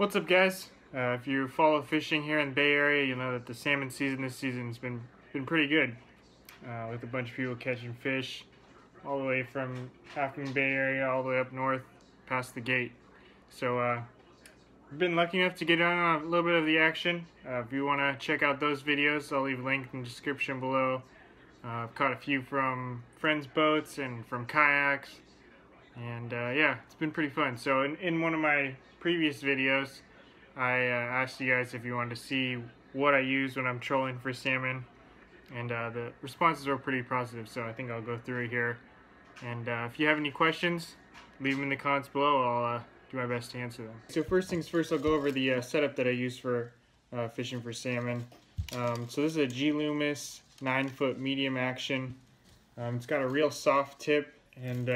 What's up guys? Uh, if you follow fishing here in the Bay Area, you know that the salmon season this season has been, been pretty good. Uh, with a bunch of people catching fish all the way from Half Moon Bay Area all the way up north past the gate. So uh, I've been lucky enough to get on a little bit of the action. Uh, if you want to check out those videos, I'll leave a link in the description below. Uh, I've caught a few from friends' boats and from kayaks. And uh, yeah, it's been pretty fun. So in, in one of my previous videos, I uh, asked you guys if you wanted to see what I use when I'm trolling for salmon. And uh, the responses were pretty positive, so I think I'll go through it here. And uh, if you have any questions, leave them in the comments below. I'll uh, do my best to answer them. So first things first, I'll go over the uh, setup that I use for fishing for salmon. Um, so this is a G Loomis 9 foot medium action. Um, it's got a real soft tip and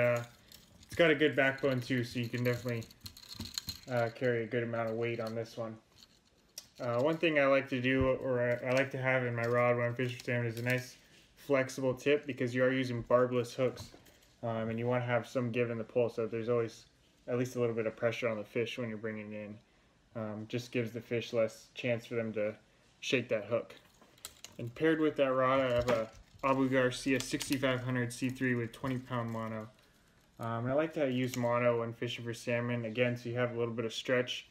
it's got a good backbone too, so you can definitely uh, carry a good amount of weight on this one. Uh, one thing I like to do, or I, like to have in my rod when I'm fishing for salmon, is a nice flexible tip because you are using barbless hooks, um, and you want to have some give in the pull, so there's always at least a little bit of pressure on the fish when you're bringing it in. Um, just gives the fish less chance for them to shake that hook. And paired with that rod, I have a Abu Garcia 6500 C3 with 20 pound mono. Um, and I like to use mono when fishing for salmon, again, so you have a little bit of stretch,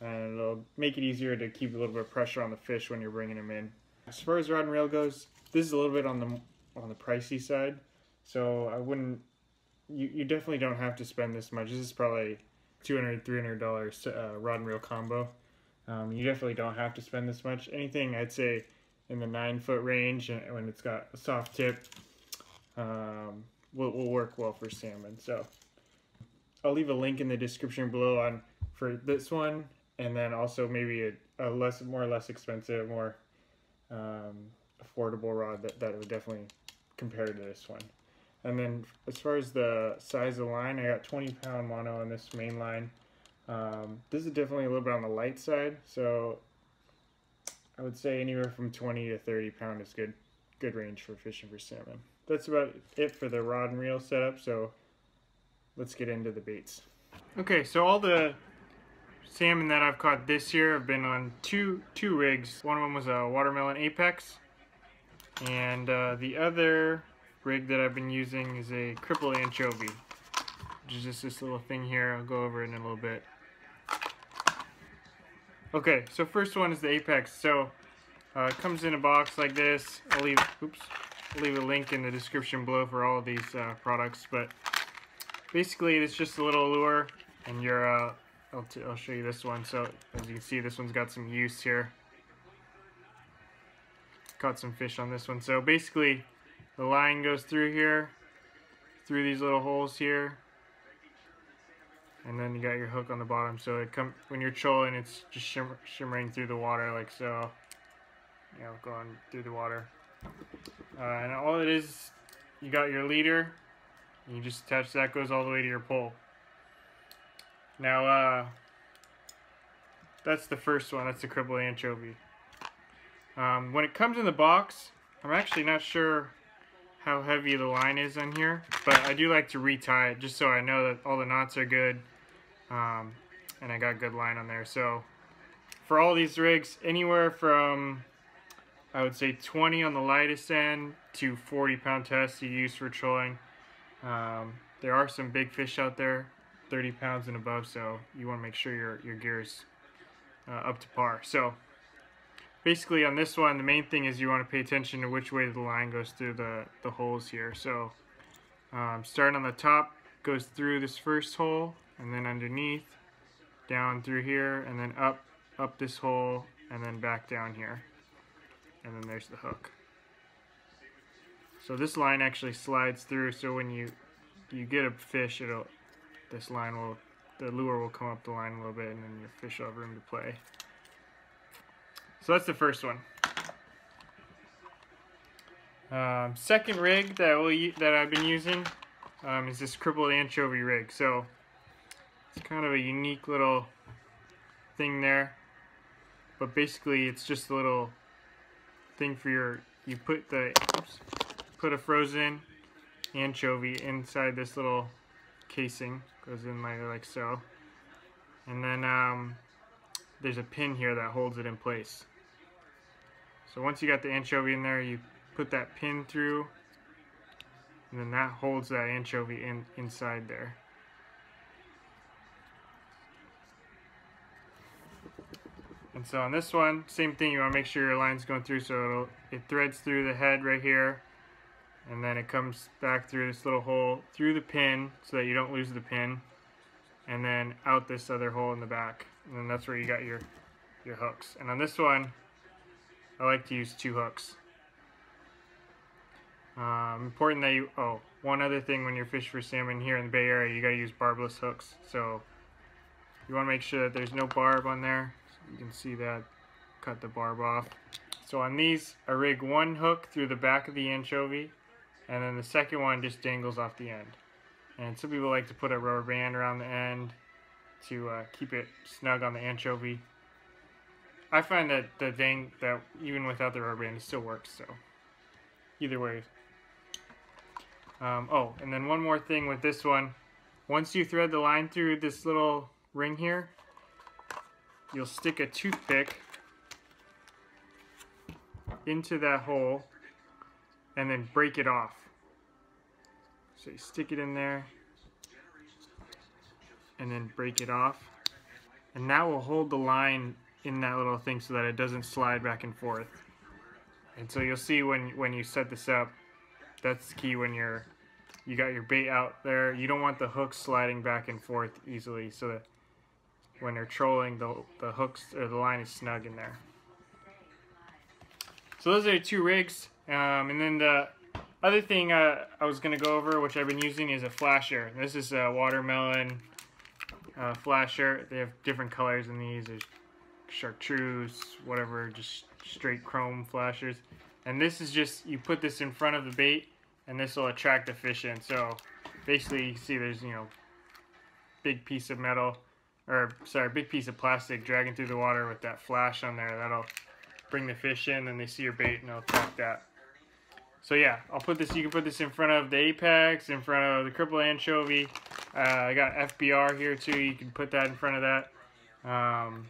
and it'll make it easier to keep a little bit of pressure on the fish when you're bringing them in. As far as rod and reel goes, this is a little bit on the on the pricey side, so I wouldn't, you, you definitely don't have to spend this much. This is probably $200, $300 uh, rod and reel combo. Um, you definitely don't have to spend this much. Anything I'd say in the nine foot range when it's got a soft tip, um, will, will work well for salmon. So I'll leave a link in the description below on for this one, and then also maybe a, a less, more or less expensive, more um, affordable rod that, that would definitely compare to this one. And then as far as the size of the line, I got 20 pound mono on this main line. Um, this is definitely a little bit on the light side, so I would say anywhere from 20 to 30 pound is good, good range for fishing for salmon that's about it for the rod and reel setup, so let's get into the baits. Okay, so all the salmon that I've caught this year have been on two two rigs. One of them was a watermelon apex, and uh, the other rig that I've been using is a Krippled anchovy, which is just this little thing here. I'll go over it in a little bit. Okay, so first one is the apex. So uh, it comes in a box like this. I'll leave, oops, leave a link in the description below for all of these uh, products. But basically, it's just a little lure, and you're. Uh, I'll, I'll show you this one. So as you can see, this one's got some use here. Caught some fish on this one. So basically, the line goes through here, through these little holes here, and then you got your hook on the bottom. So it come when you're trolling, it's just shimmer, shimmering through the water like so. You know, going through the water. Uh, and all it is, you got your leader, you just attach that goes all the way to your pole. Now, uh, that's the first one, that's the Krippled anchovy. Um, when it comes in the box, I'm actually not sure how heavy the line is on here, but I do like to retie it just so I know that all the knots are good, um, and I got good line on there. So, for all these rigs, anywhere from I would say 20 on the lightest end to 40 pound test to use for trolling. Um, there are some big fish out there, 30 pounds and above, so you want to make sure your, your gear is uh, up to par. So basically on this one, the main thing is you want to pay attention to which way the line goes through the, the holes here. So um, starting on the top, goes through this first hole, and then underneath, down through here, and then up, up this hole, and then back down here and then there's the hook. So this line actually slides through so when you you get a fish it'll this line will the lure will come up the line a little bit and then your fish will have room to play. So that's the first one. Um, second rig that we that I've been using um, is this Krippled anchovy rig. So it's kind of a unique little thing there, but basically it's just a little thing for your, you put the, oops, put a frozen anchovy inside this little casing, goes in like, like so. And then um, there's a pin here that holds it in place. So once you got the anchovy in there, you put that pin through, and then that holds that anchovy in inside there. And so on this one, same thing, you want to make sure your line's going through so it threads through the head right here. And then it comes back through this little hole through the pin so that you don't lose the pin. And then out this other hole in the back. And then that's where you got your your hooks. And on this one I like to use two hooks. Um, important that you oh one other thing when you're fishing for salmon here in the Bay Area you got to use barbless hooks. So you want to make sure that there's no barb on there you can see that cut the barb off so on these I rig one hook through the back of the anchovy and then the second one just dangles off the end. And some people like to put a rubber band around the end to uh, keep it snug on the anchovy. I find that the dang that even without the rubber band it still works. So either way. Um, oh, and then one more thing with this one. Once you thread the line through this little ring here, you'll stick a toothpick into that hole and then break it off. So you stick it in there and then break it off. And that will hold the line in that little thing so that it doesn't slide back and forth. And so you'll see when when you set this up, that's key when you're you got your bait out there. You don't want the hook sliding back and forth easily so that when they're trolling the, the hooks or the line is snug in there. So those are the two rigs. Um, and then the other thing uh, I was going to go over, which I've been using, is a flasher. This is a watermelon uh, flasher. They have different colors in these. There's chartreuse, whatever, just straight chrome flashers. And this is just, you put this in front of the bait, and this will attract the fish in. So basically, you see there's, you know, big piece of metal, or sorry, big piece of plastic dragging through the water with that flash on there. That'll bring the fish in, and they see your bait, and they'll attack that. So yeah, I'll put this, you can put this in front of the Apex, in front of the Cripple Anchovy. Uh, I got FBR here too, you can put that in front of that. Um,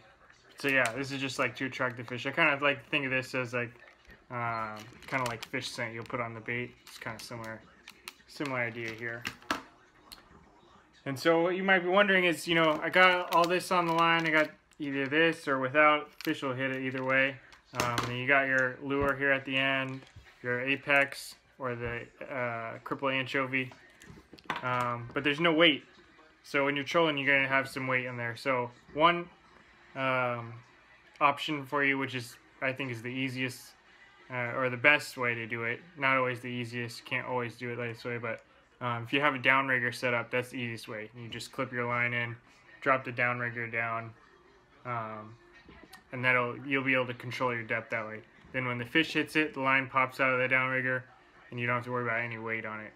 so yeah, this is just like to attract the fish. I kind of like think of this as like, um, kind of like fish scent you'll put on the bait. It's kind of similar, similar idea here. And so what you might be wondering is, you know, I got all this on the line. I got either this or without. Fish will hit it either way. Um, then you got your lure here at the end your apex or the uh, cripple anchovy. Um, but there's no weight. So when you're trolling, you're going to have some weight in there. So one um, option for you, which is I think is the easiest uh, or the best way to do it. Not always the easiest. Can't always do it this way, but um, if you have a downrigger set up, that's the easiest way. You just clip your line in, drop the downrigger down, um, and that'll you'll be able to control your depth that way. Then when the fish hits it, the line pops out of the downrigger and you don't have to worry about any weight on it.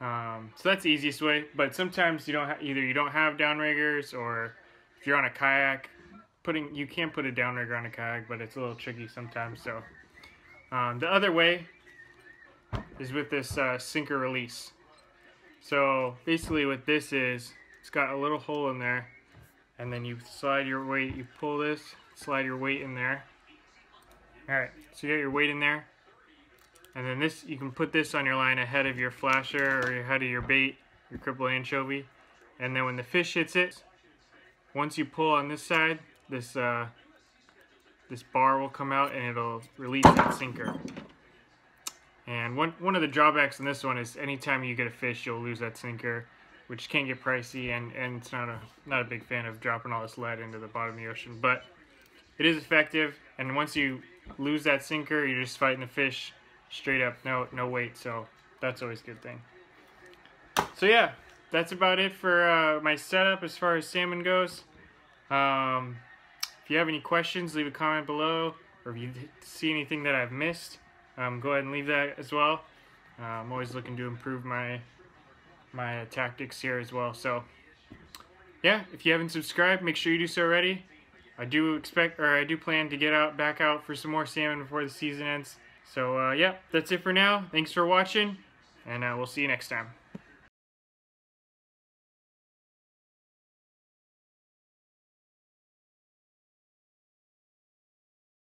Um, so that's the easiest way, but sometimes you don't either you don't have downriggers or if you're on a kayak, putting you can put a downrigger on a kayak, but it's a little tricky sometimes. So um, the other way is with this uh, sinker release. So basically what this is, it's got a little hole in there and then you slide your weight, you pull this, slide your weight in there Alright, so you got your weight in there. And then this, you can put this on your line ahead of your flasher or ahead of your bait, your cripple anchovy. And then when the fish hits it, once you pull on this side, this uh, this bar will come out and it'll release that sinker. And one, one of the drawbacks in this one is anytime you get a fish, you'll lose that sinker, which can get pricey, and, and it's not a, not a big fan of dropping all this lead into the bottom of the ocean. But it is effective, and once you lose that sinker, you're just fighting the fish straight up, no no weight. So that's always a good thing. So yeah, that's about it for uh, my setup as far as salmon goes. Um, if you have any questions, leave a comment below, or if you see anything that I've missed, um, go ahead and leave that as well. Uh, I'm always looking to improve my my tactics here as well. So yeah, if you haven't subscribed, make sure you do so already. I do expect, or I do plan to get out, back out for some more salmon before the season ends. So, uh, yeah, that's it for now. Thanks for watching, and uh, we'll see you next time.